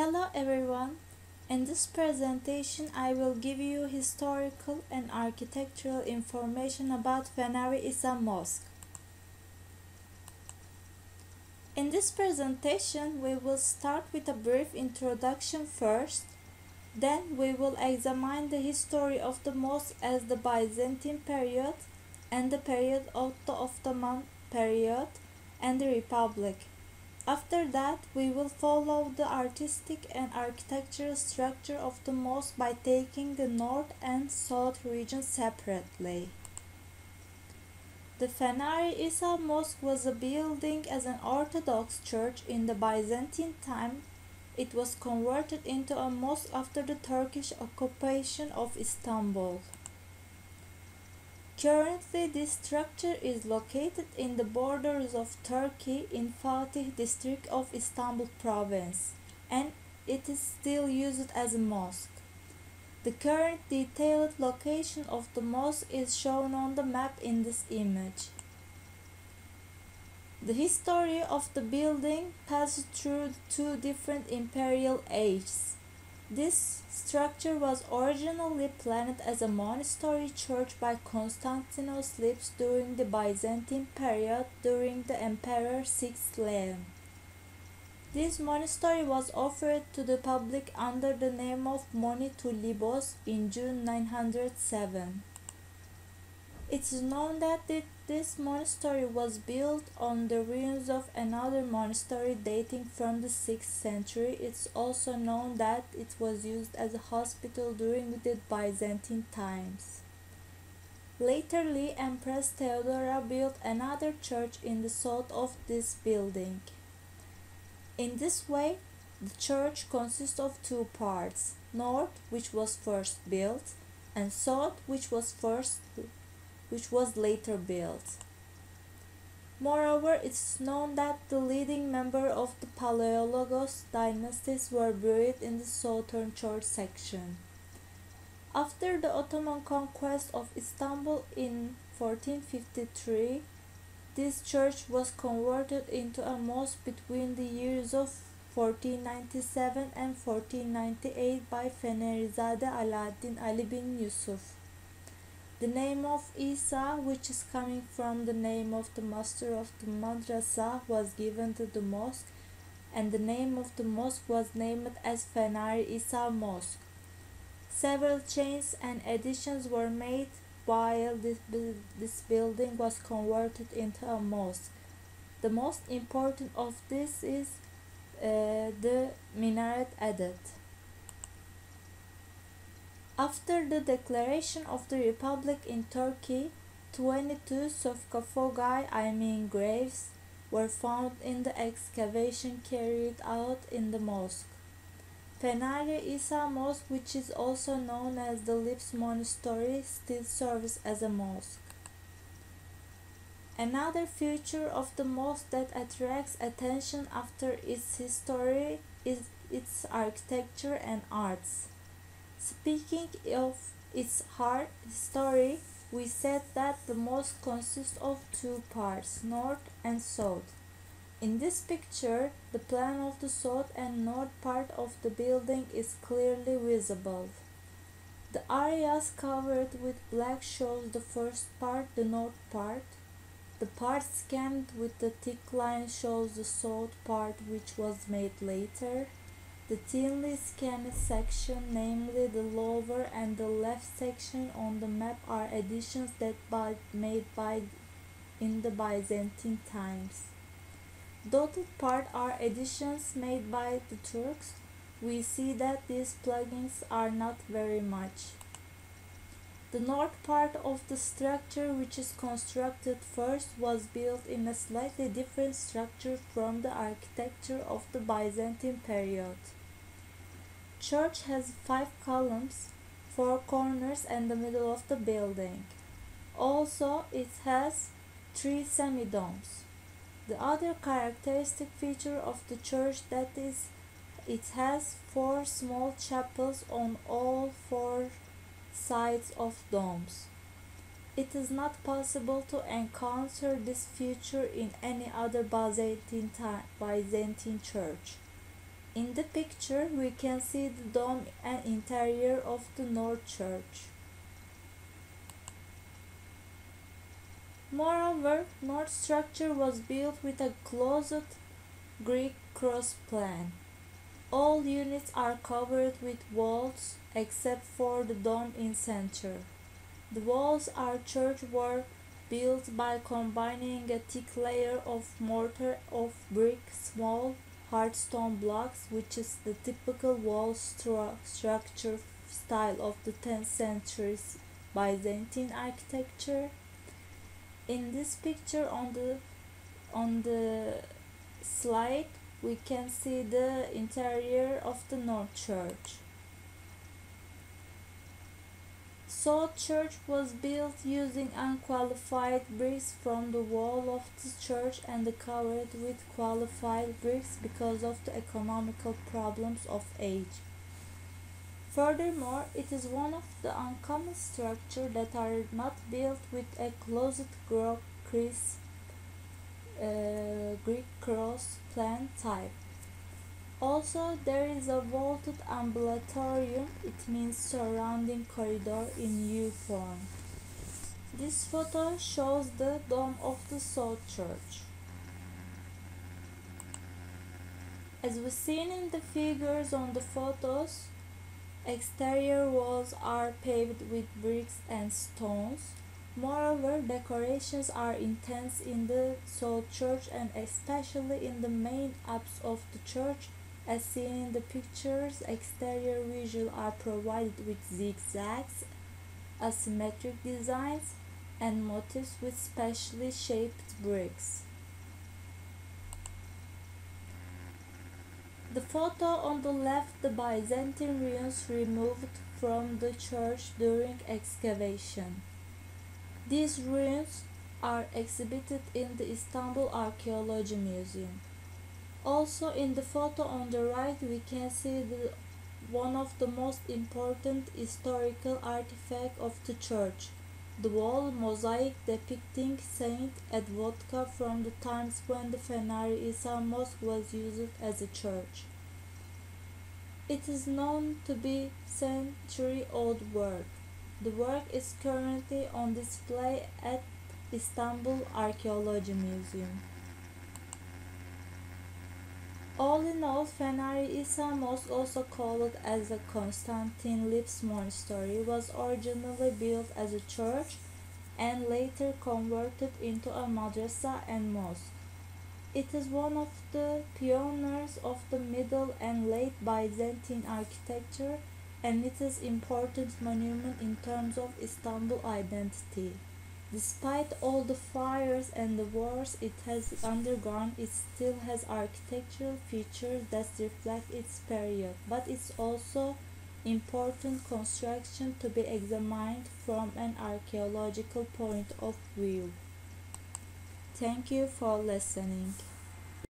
Hello everyone. In this presentation I will give you historical and architectural information about Fenari Isa Mosque. In this presentation we will start with a brief introduction first, then we will examine the history of the mosque as the Byzantine period and the period of the Ottoman period and the Republic. After that, we will follow the artistic and architectural structure of the mosque by taking the north and south regions separately. The Fenari Isa Mosque was a building as an Orthodox church in the Byzantine time. It was converted into a mosque after the Turkish occupation of Istanbul. Currently, this structure is located in the borders of Turkey in Fatih district of Istanbul province and it is still used as a mosque. The current detailed location of the mosque is shown on the map in this image. The history of the building passes through two different imperial ages. This structure was originally planned as a monastery church by Constantinos Lips during the Byzantine period during the Emperor Sixth Leon. This monastery was offered to the public under the name of Moni to Libos in June 907. It is known that this monastery was built on the ruins of another monastery dating from the 6th century. It's also known that it was used as a hospital during the Byzantine times. Laterly, Empress Theodora built another church in the south of this building. In this way, the church consists of two parts, north, which was first built, and south, which was first which was later built. Moreover, it's known that the leading member of the Palaiologos dynasties were buried in the southern church section. After the Ottoman conquest of Istanbul in 1453, this church was converted into a mosque between the years of 1497 and 1498 by Fenerizade Alaaddin Ali bin Yusuf. The name of Isa, which is coming from the name of the master of the madrasa, was given to the mosque, and the name of the mosque was named as Fenari Isa Mosque. Several changes and additions were made while this, this building was converted into a mosque. The most important of this is uh, the minaret added. After the declaration of the Republic in Turkey, 22 sarcophagi, I mean graves, were found in the excavation carried out in the mosque. Fenari Isa Mosque, which is also known as the Lips Monastery, still serves as a mosque. Another feature of the mosque that attracts attention after its history is its architecture and arts. Speaking of its hard story, we said that the mosque consists of two parts, north and south. In this picture, the plan of the south and north part of the building is clearly visible. The areas covered with black shows the first part, the north part. The part scanned with the thick line shows the south part which was made later. The thinly scanned section, namely the lower and the left section on the map are additions that by, made by in the Byzantine times. Dotted part are additions made by the Turks. We see that these plugins are not very much. The north part of the structure which is constructed first was built in a slightly different structure from the architecture of the Byzantine period. Church has five columns, four corners and the middle of the building. Also, it has three semi-domes. The other characteristic feature of the church that is it has four small chapels on all four sides of domes. It is not possible to encounter this feature in any other Byzantine, Byzantine church. In the picture, we can see the dome and interior of the North Church. Moreover, North structure was built with a closed Greek cross plan. All units are covered with walls except for the dome in center. The walls are church work built by combining a thick layer of mortar of brick, small hard stone blocks, which is the typical wall stru structure style of the 10th century Byzantine architecture. In this picture on the on the slide we can see the interior of the North Church. South Church was built using unqualified bricks from the wall of the church and covered with qualified bricks because of the economical problems of age. Furthermore, it is one of the uncommon structures that are not built with a closed uh, Greek cross plan type. Also, there is a vaulted ambulatorium, it means surrounding corridor in U form. This photo shows the dome of the South Church. As we seen in the figures on the photos, exterior walls are paved with bricks and stones. Moreover, decorations are intense in the South Church and especially in the main apse of the church as seen in the pictures, exterior visuals are provided with zigzags, asymmetric designs, and motifs with specially shaped bricks. The photo on the left the Byzantine ruins removed from the church during excavation. These ruins are exhibited in the Istanbul Archaeology Museum. Also in the photo on the right we can see the one of the most important historical artifact of the church, the wall mosaic depicting Saint Eudokia from the times when the Fenari Isa Mosque was used as a church. It is known to be century-old work. The work is currently on display at Istanbul Archaeology Museum. All in all, Fenari Isa Mosque, also called as the Constantine Lips Monastery, was originally built as a church and later converted into a madrasa and mosque. It is one of the pioneers of the Middle and Late Byzantine architecture and it is important monument in terms of Istanbul identity. Despite all the fires and the wars it has undergone, it still has architectural features that reflect its period, but it's also important construction to be examined from an archaeological point of view. Thank you for listening.